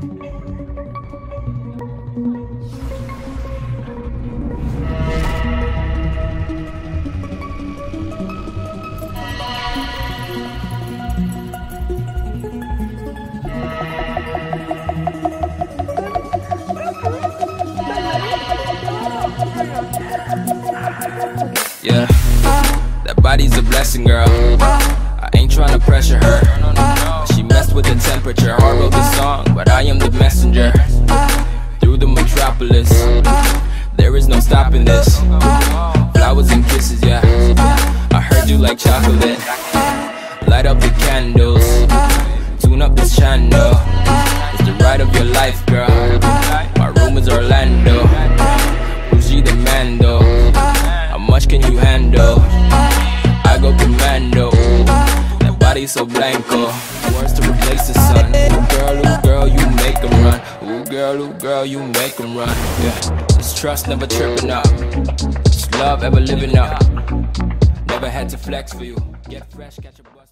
Yeah, that body's a blessing, girl. I ain't tryna pressure her. She messed with the temperature. Song, but I am the messenger. Through the metropolis, there is no stopping this. Flowers and kisses, yeah. I heard you like chocolate. Light up the candles, tune up this channel. It's the ride of your life, girl. My room is Orlando. She the man, though? How much can you handle? I go commando. So blanco. Words to replace the sun. Girl, ooh, girl, you make 'em run. Ooh, girl, ooh, girl, you make 'em run. Yeah. It's trust never tripping up. It's love ever living up. Never had to flex for you. Get fresh, catch a bus.